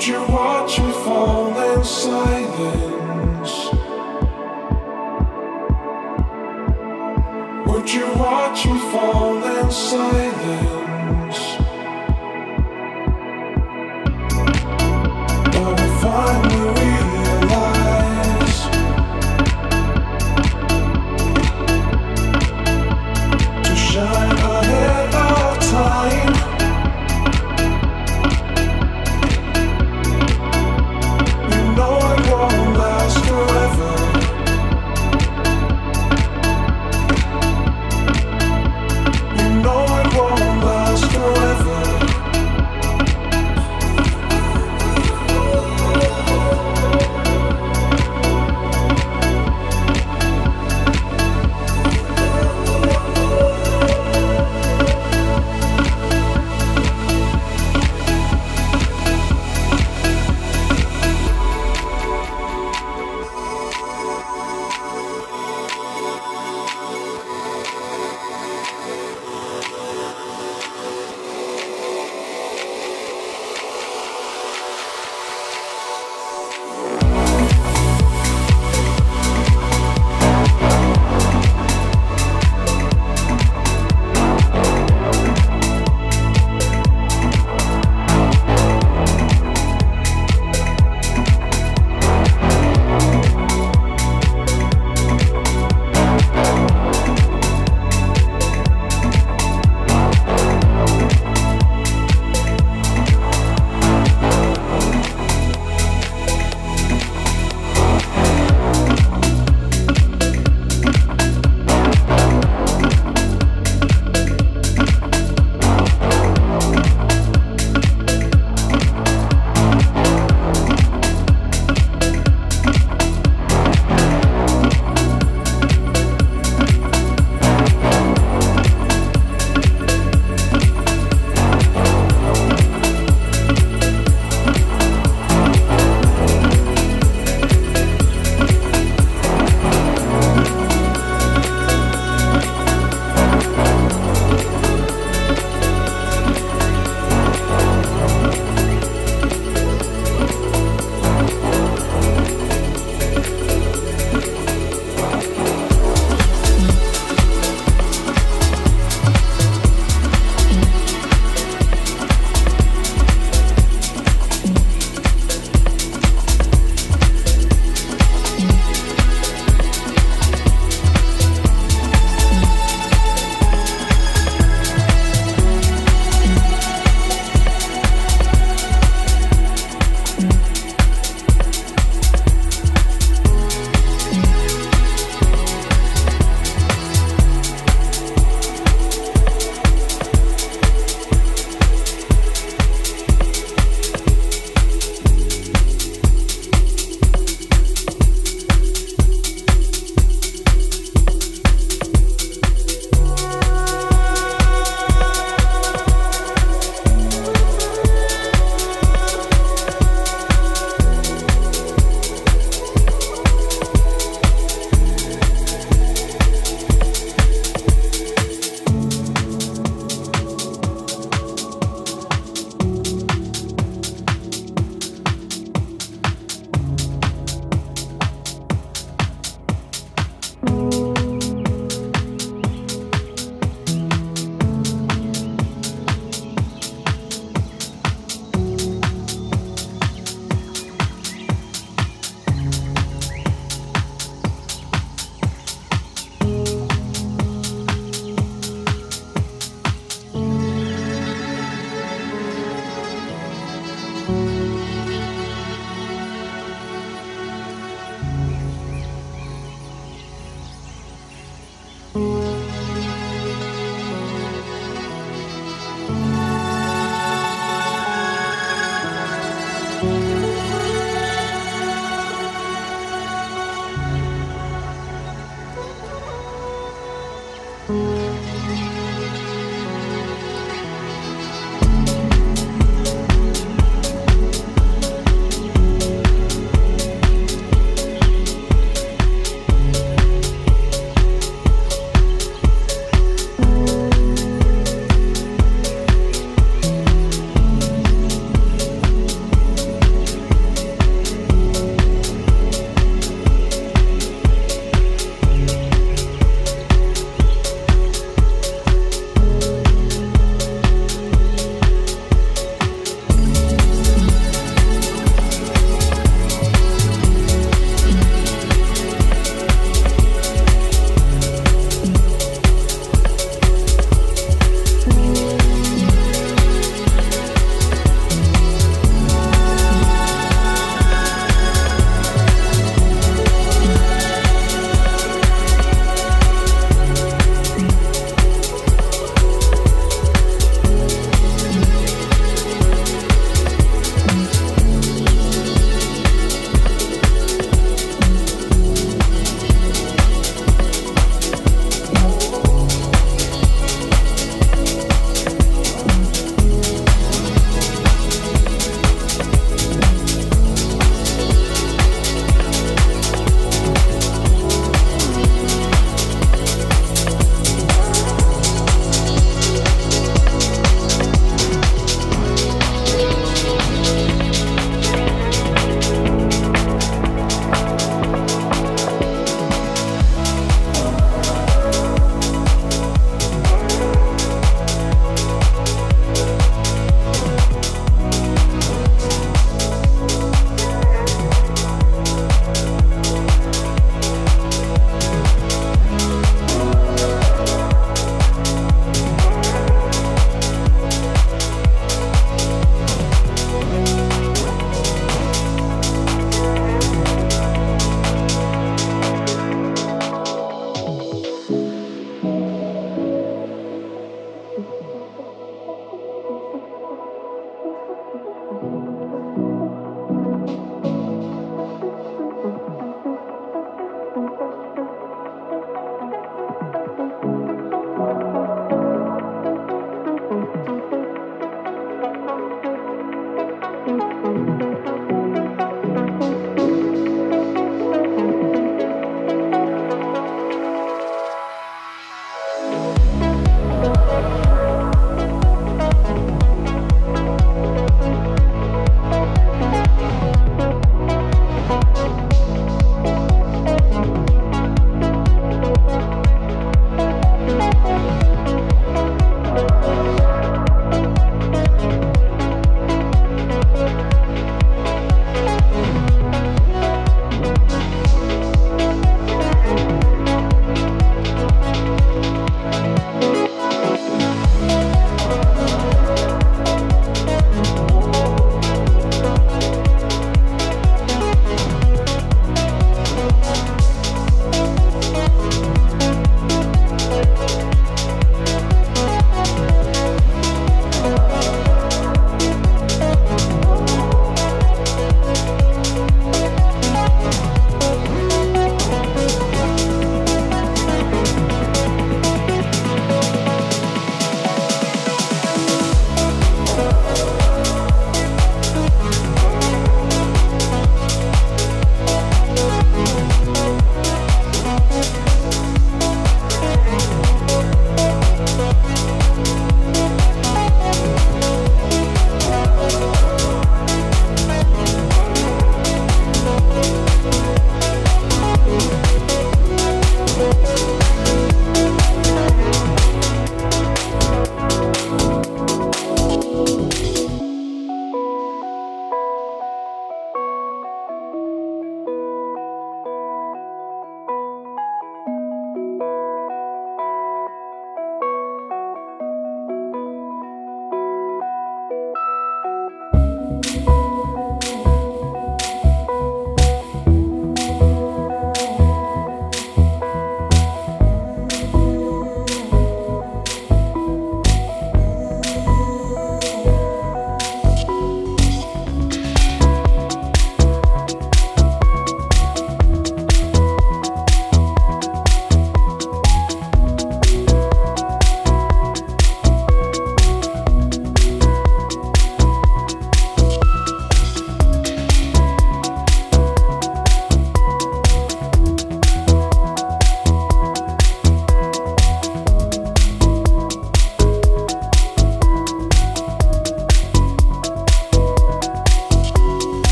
Would you watch me fall in silence? Would you watch me fall in silence?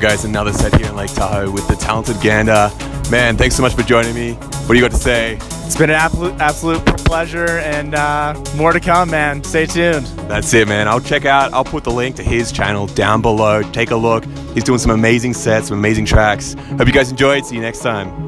Guys. Another set here in Lake Tahoe with the talented Gander. Man, thanks so much for joining me. What do you got to say? It's been an absolute, absolute pleasure and uh, more to come, man. Stay tuned. That's it, man. I'll check out, I'll put the link to his channel down below. Take a look. He's doing some amazing sets, some amazing tracks. Hope you guys enjoyed. See you next time.